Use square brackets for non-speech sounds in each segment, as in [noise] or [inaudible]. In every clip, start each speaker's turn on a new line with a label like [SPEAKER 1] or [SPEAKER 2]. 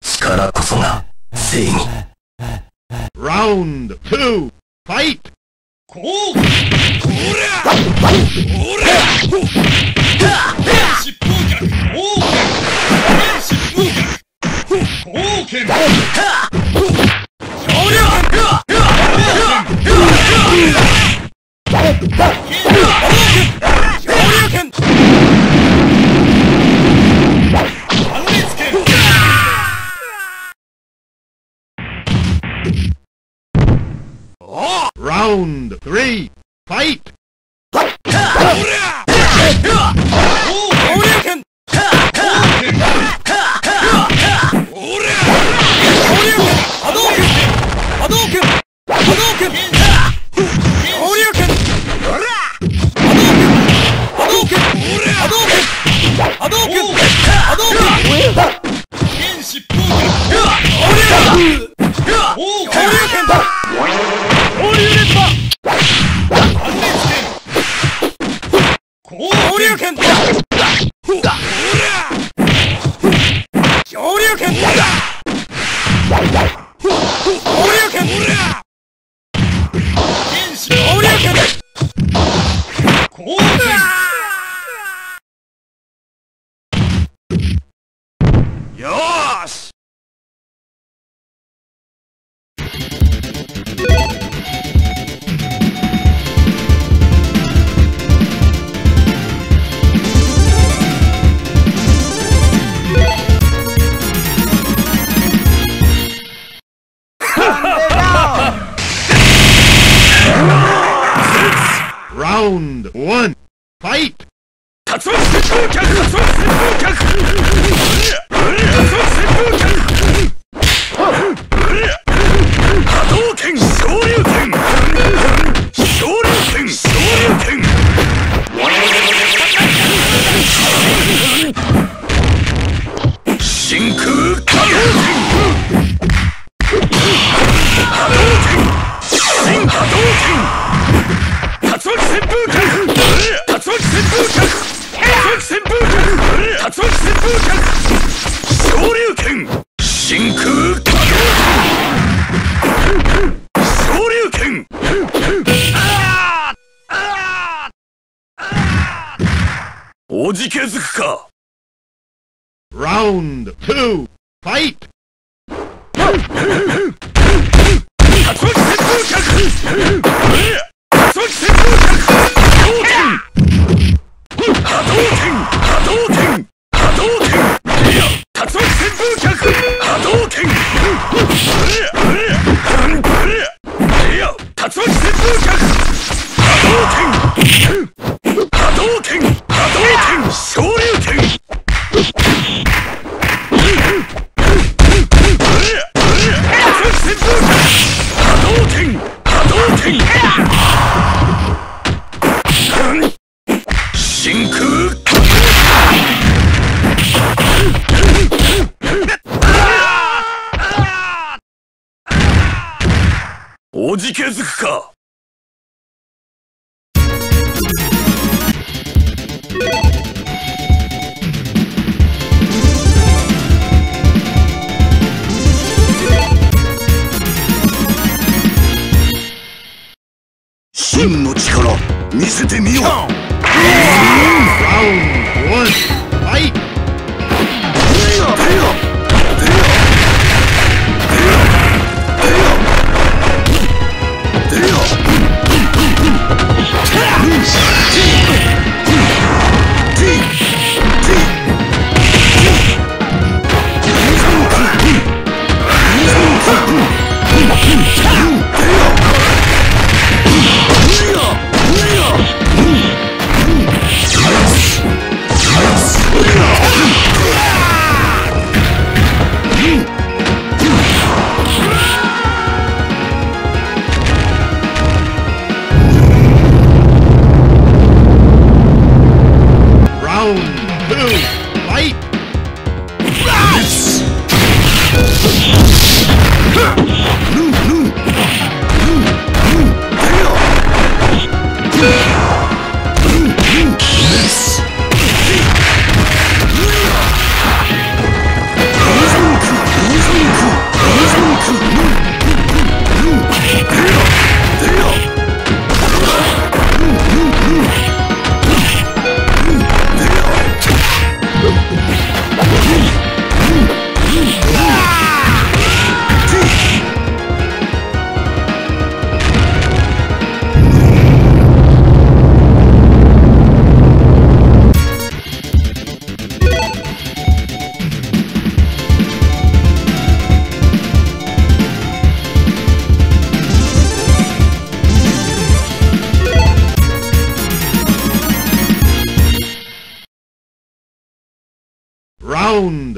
[SPEAKER 1] 力こそが正義
[SPEAKER 2] Round 2ファイト
[SPEAKER 3] こうこらこら執行官王権執行官王権
[SPEAKER 2] Round three, fight!
[SPEAKER 3] Hadouken! Hadouken! Hadouken! 恐竜拳だ
[SPEAKER 2] Round two, fight!
[SPEAKER 3] じけづくか？
[SPEAKER 1] 真の力見せてみよう。ファイト
[SPEAKER 4] Loose!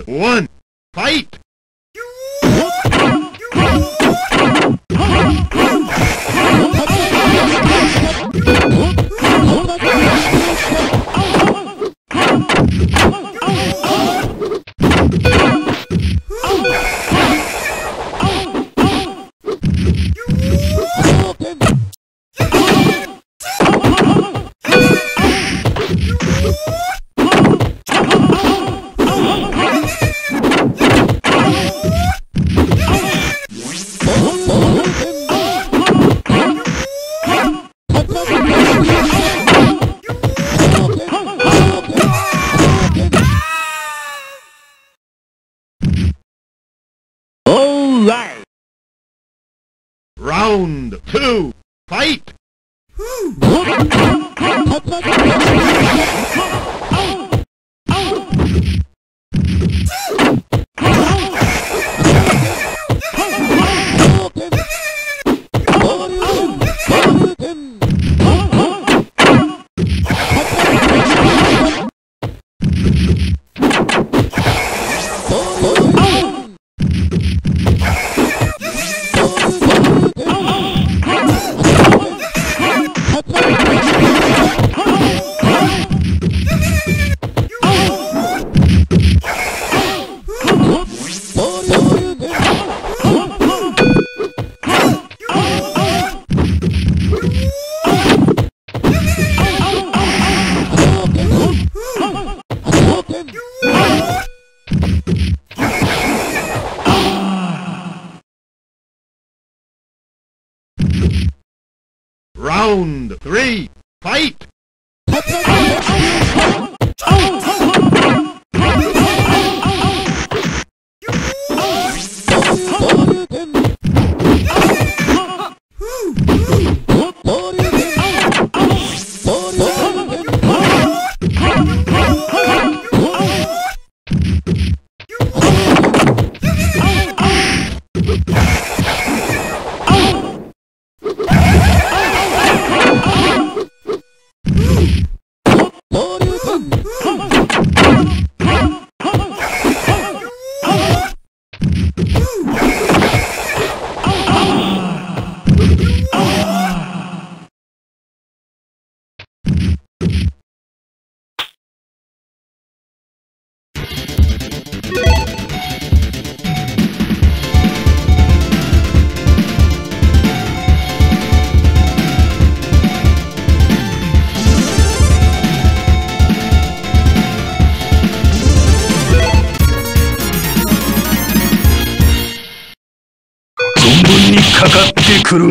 [SPEAKER 4] one.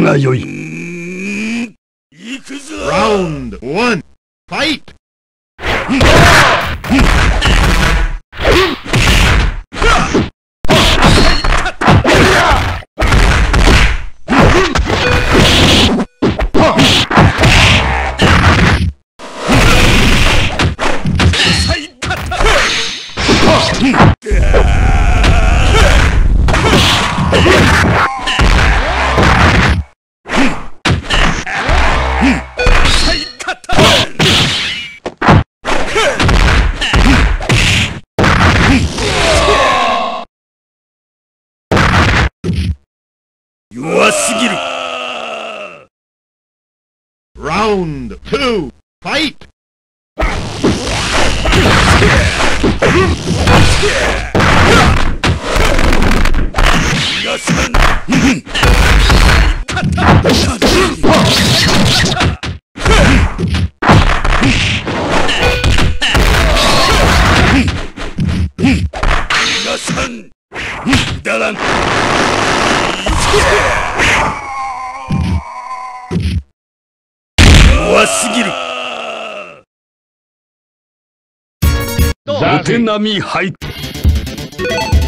[SPEAKER 4] が
[SPEAKER 5] 良い。縦波入って。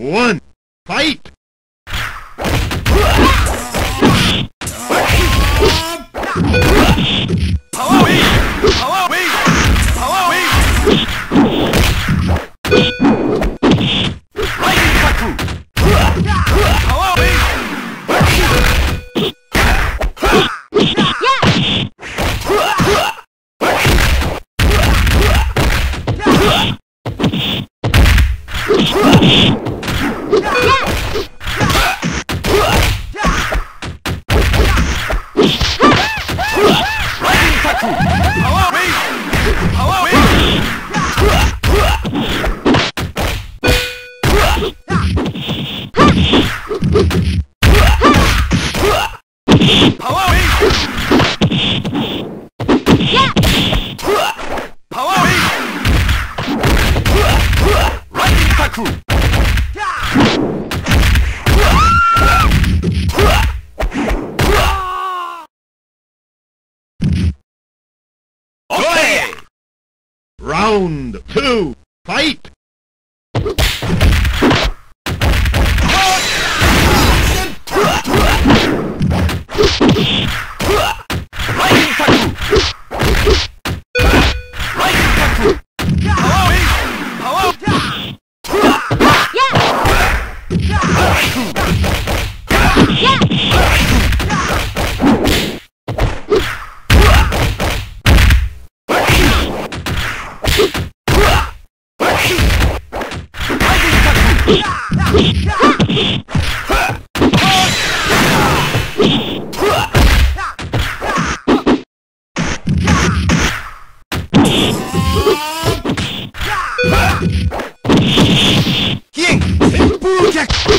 [SPEAKER 4] One. Fight!
[SPEAKER 5] next.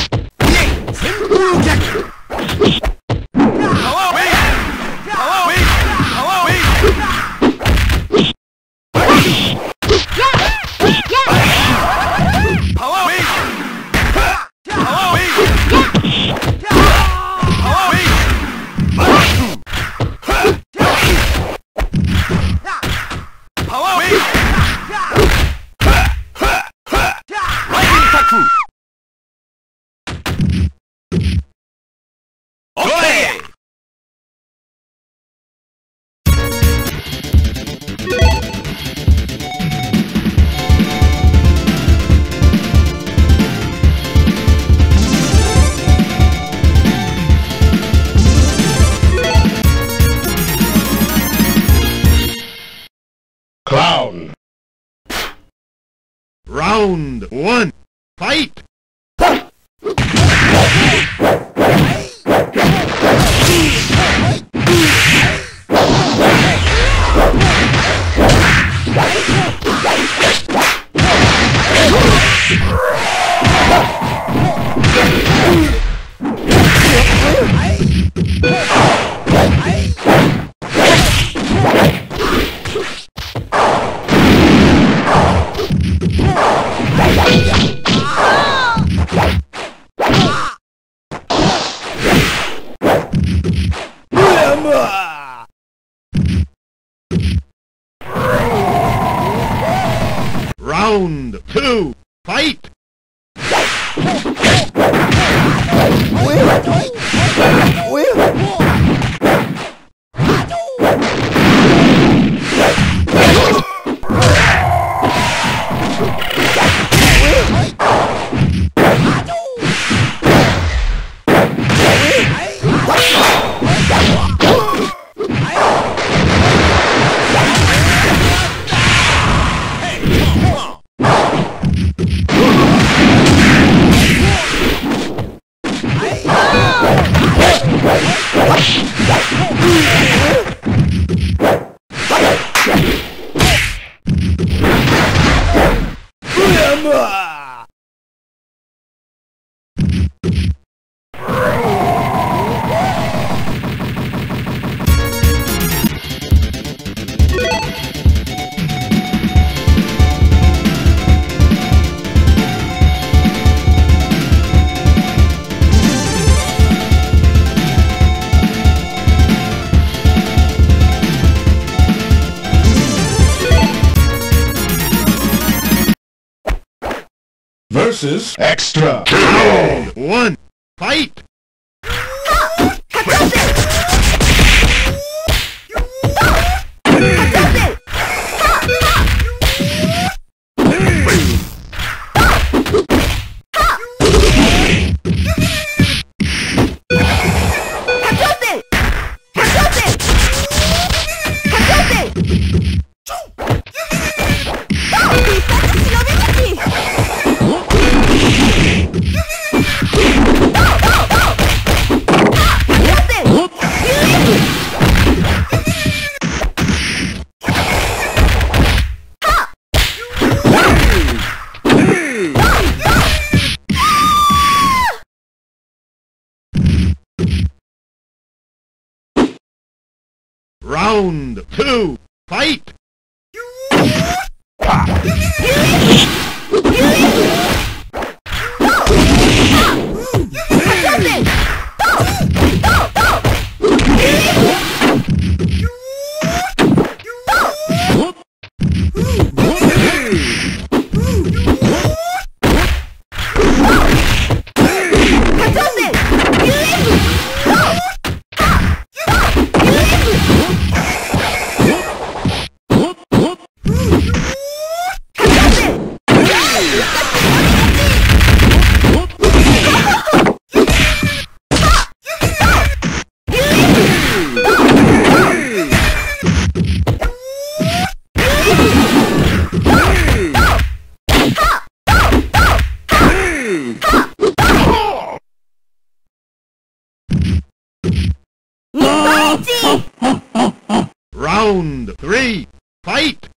[SPEAKER 5] Versus extra.
[SPEAKER 4] Round
[SPEAKER 2] one. Fight! two, fight! [laughs] three, fight!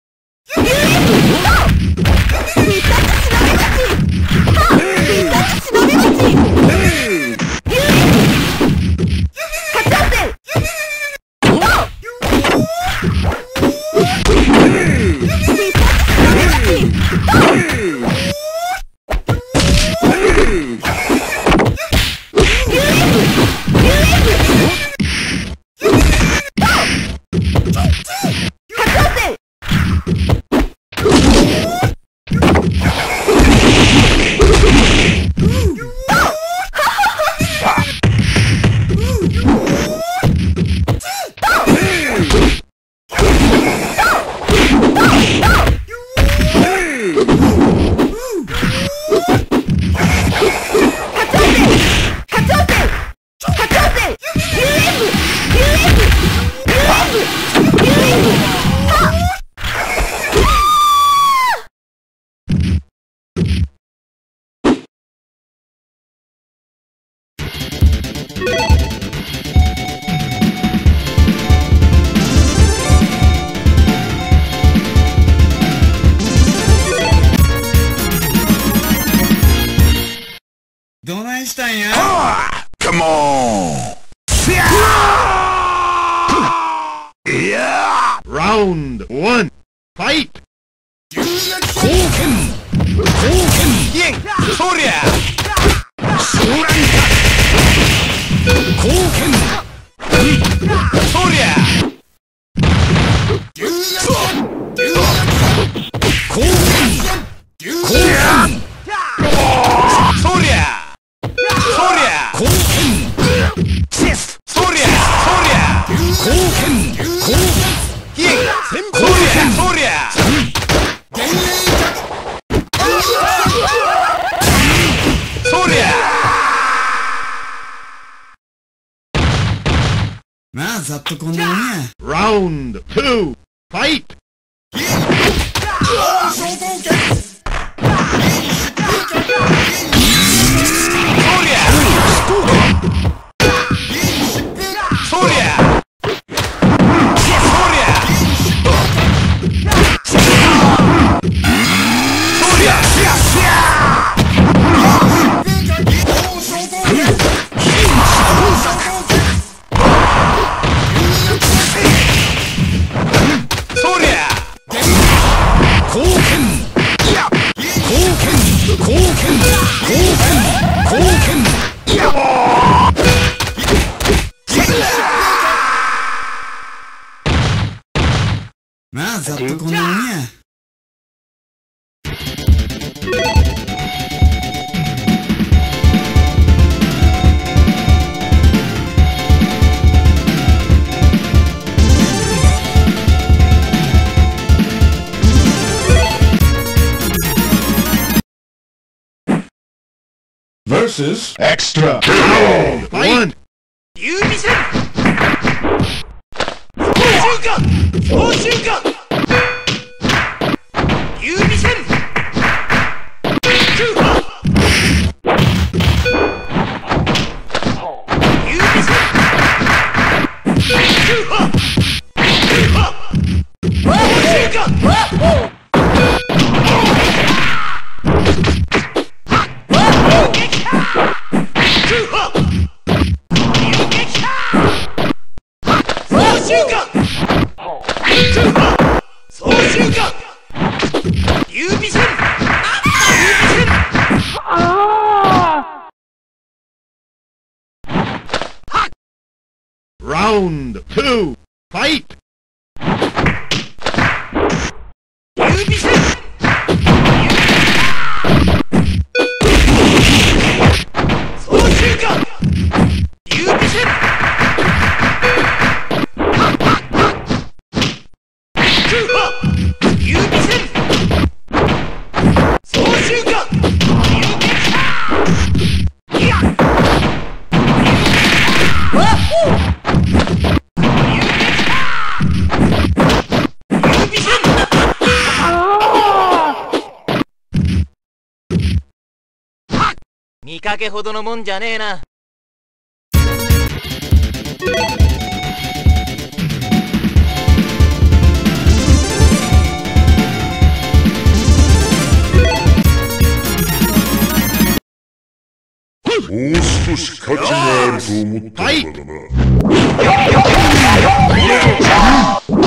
[SPEAKER 2] This is extra. Round one.
[SPEAKER 1] 優美戦総集化総集化優 かけほどのもんじゃねえな。
[SPEAKER 6] もう少し価値があると思ったのだがな。
[SPEAKER 7] は
[SPEAKER 2] い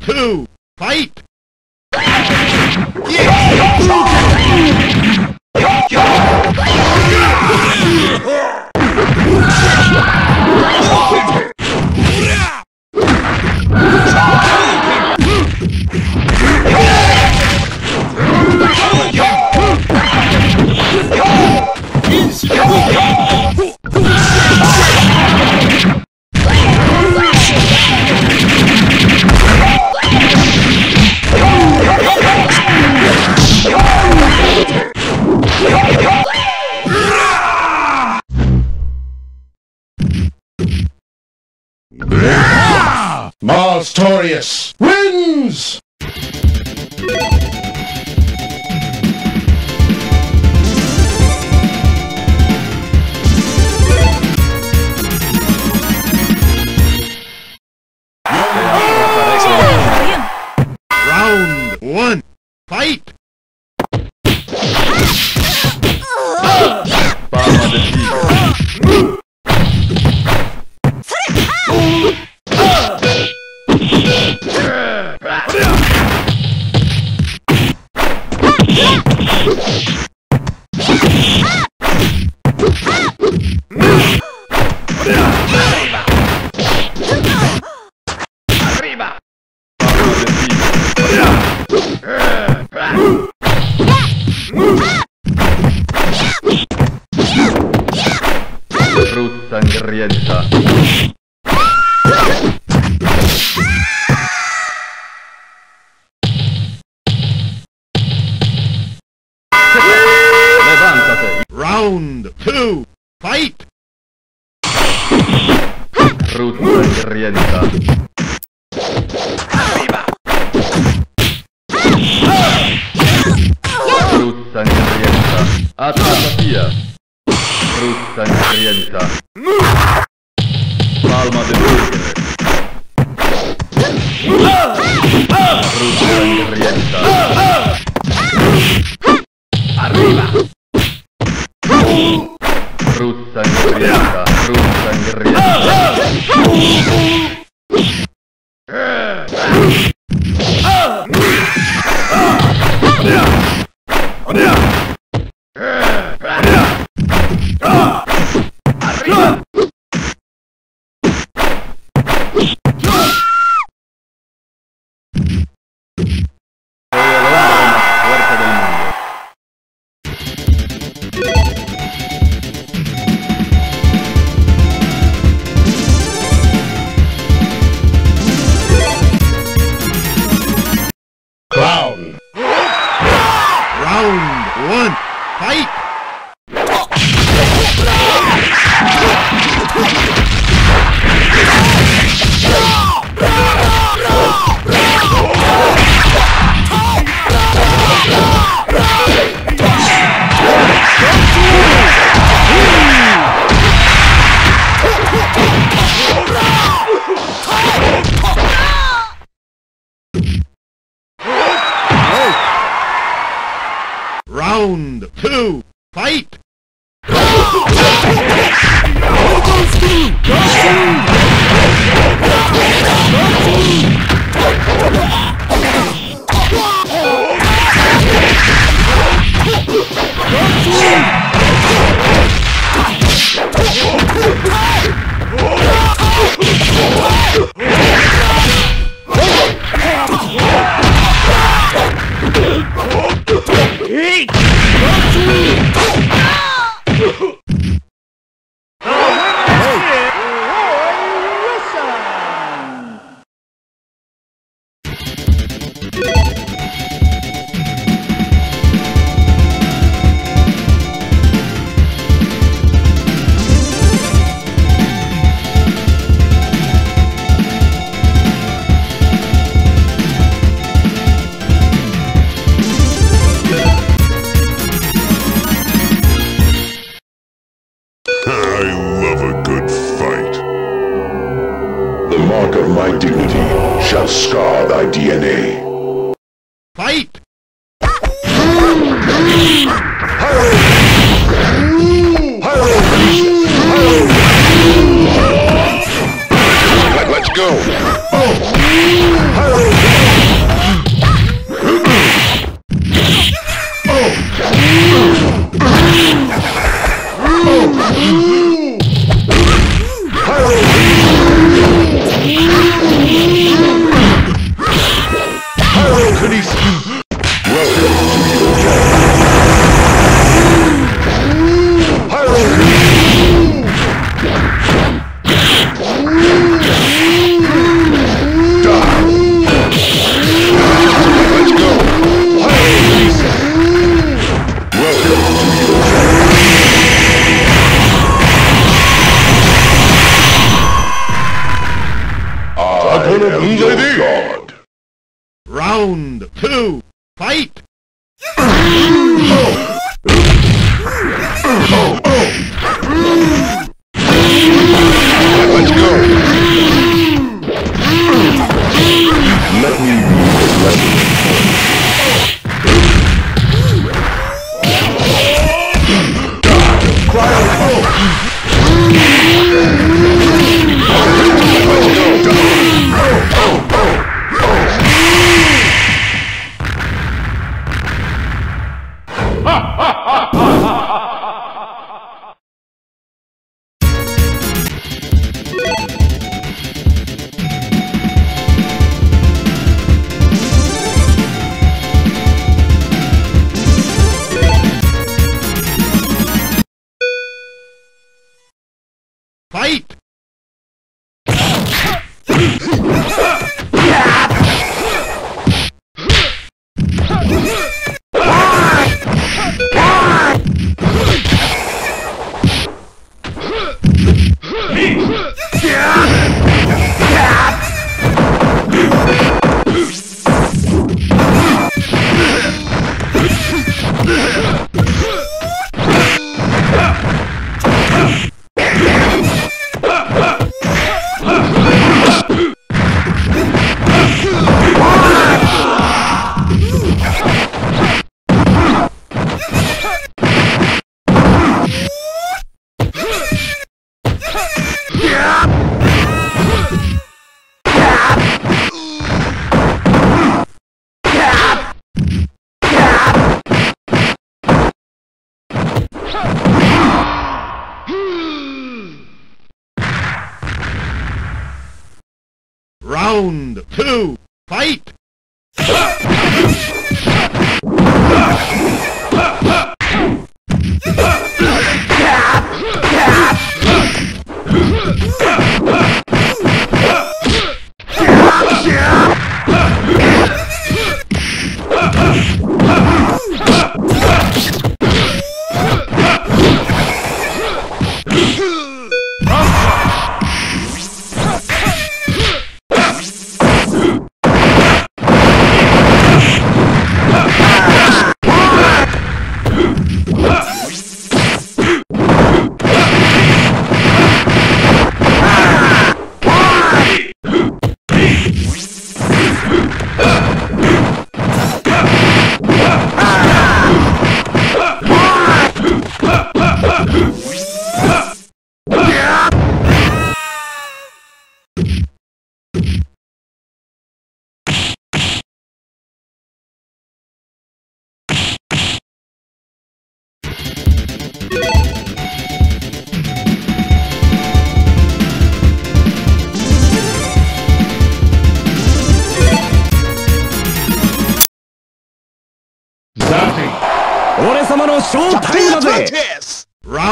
[SPEAKER 2] two. Fight.
[SPEAKER 6] Mars Torius wins! Трутся не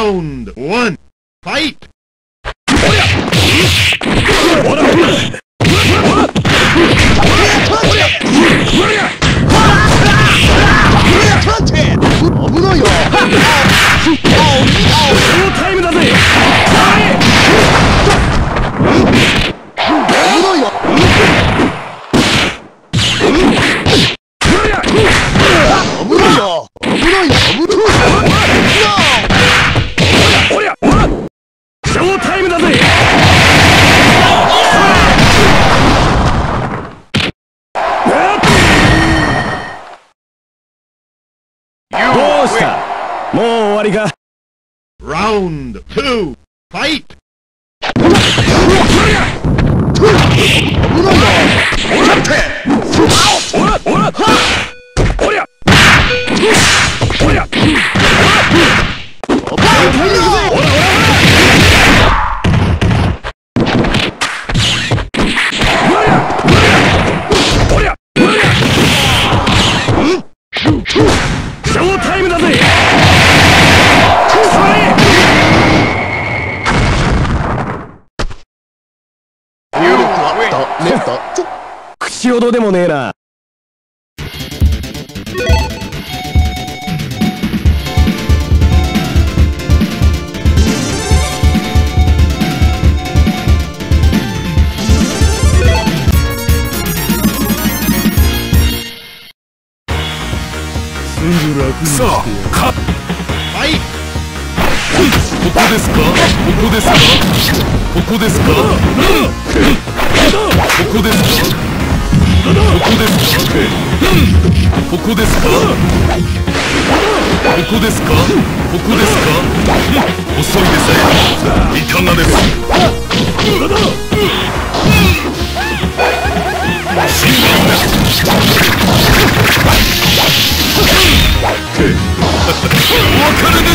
[SPEAKER 2] Round
[SPEAKER 1] one. Fight!
[SPEAKER 8] りが。
[SPEAKER 1] Round two, fight!
[SPEAKER 8] おりゃ口ほどでもねえな。
[SPEAKER 3] さあ、か、
[SPEAKER 1] Fight!
[SPEAKER 3] ここですかここですか？ここですか？ここですか？ここですか？ここですか？ここですか？ここですか？遅いですね。いかがです？信号ですお別れです。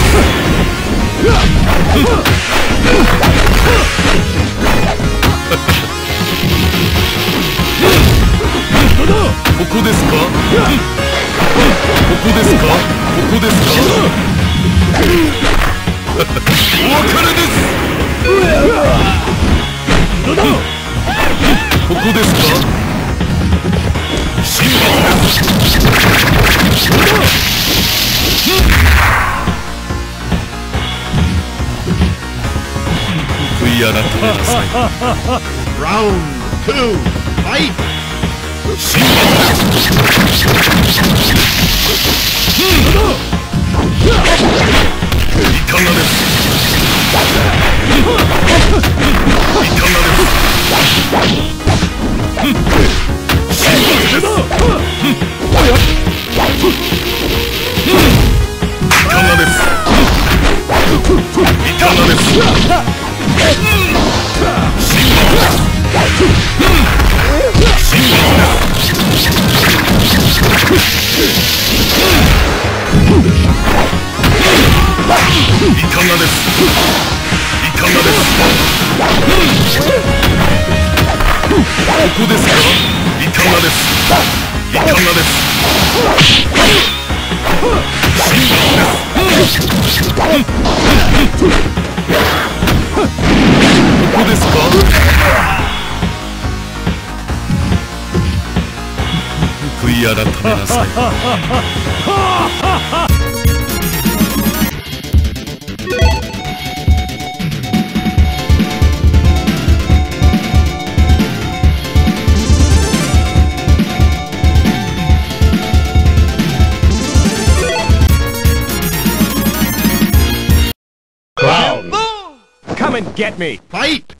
[SPEAKER 3] [laughs] ここですか？ここですか？ここですか？お別れです。ここですか？い改めなさい。[laughs]
[SPEAKER 1] Round two. Fight!
[SPEAKER 3] です。かがです。いかがです。ここです。かいかがです。いかがです。神罰です。ここです。か悔い改めなさい
[SPEAKER 8] Come and get me
[SPEAKER 1] Fight!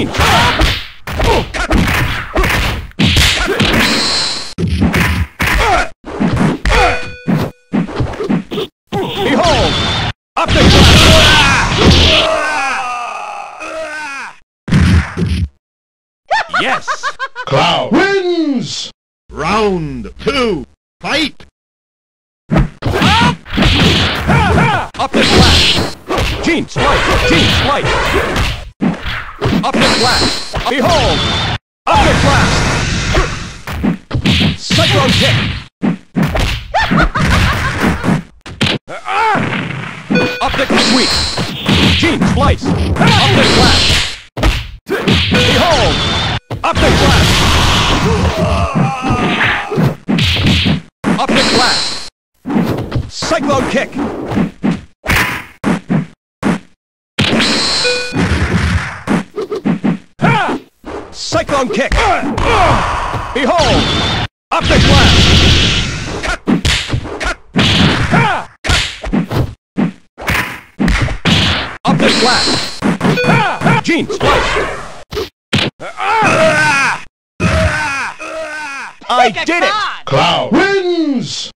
[SPEAKER 8] Green! Behold! Optic Yes!
[SPEAKER 2] Cloud wins! Round two, fight!
[SPEAKER 1] Up the flash! Gene, swipe! Gene, swipe! Optic Blast! Behold! Optic Blast! [laughs] Psycho Kick! Optic Sweep! Gene Splice! Optic Blast! Behold! Optic Blast! Optic Blast! Cyclone Kick! Cyclone kick! Behold! Optic blast! Cut! Cut! Ha! Optic blast! Gene, splice! I did it!
[SPEAKER 2] Cloud wins!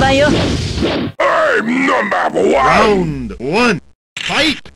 [SPEAKER 6] I'm number one!
[SPEAKER 2] Round one, fight!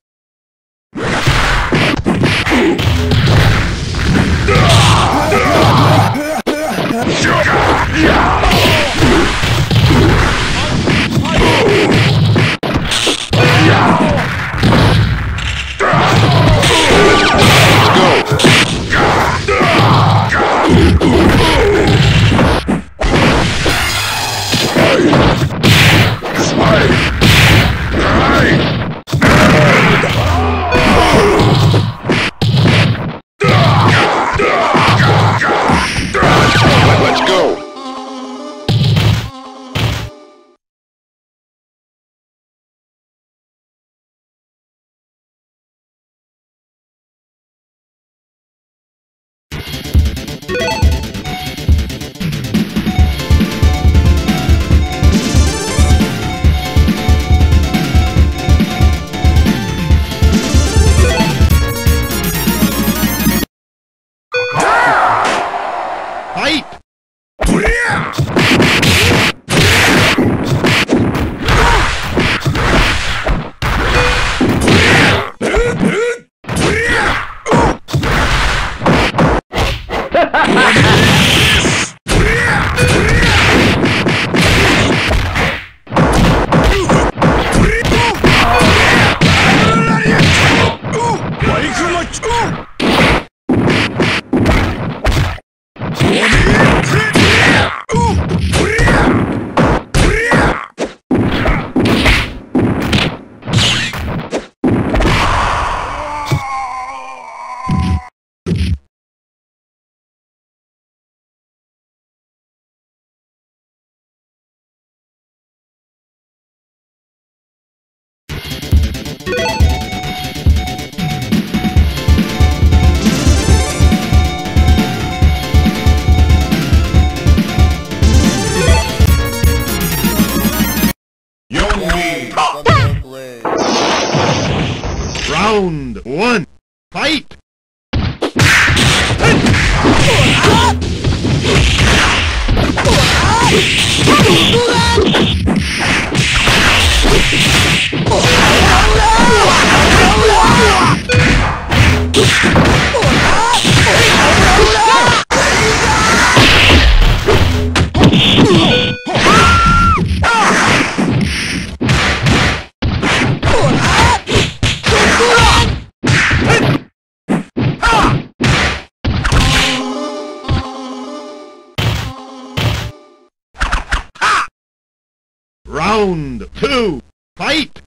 [SPEAKER 2] Fight!